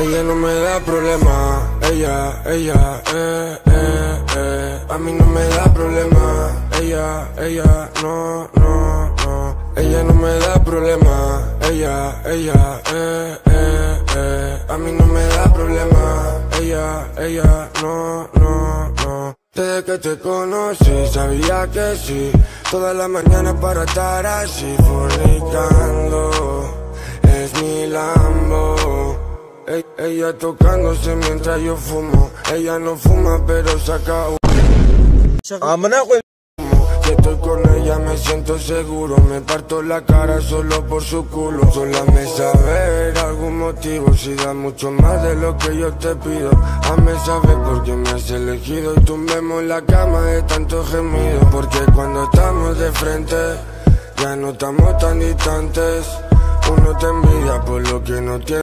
Ella no me da problema, ella, ella, eh, eh, eh. A mí no me da problema, ella, ella, no, no, no. Ella no me da problema, ella, ella, eh, eh, eh. A mí no me da problema, ella, ella, no, no, no. Desde que te conocí sabía que sí, toda la mañana para estar así fornicando. Es mi Lambo. Ella tocándose mientras yo fumo. Ella no fuma, pero saca koyayım. humo. Si estoy con ella me siento seguro. Me parto la cara solo por su culo. Sola me sabe ver algún motivo. Si da mucho más de lo que yo te pido. Hazme saber por qué me has elegido. Y tumbemos la cama de tanto gemido. Porque cuando estamos de frente, ya no estamos tan distantes. Uno te envidia por lo que no tiene.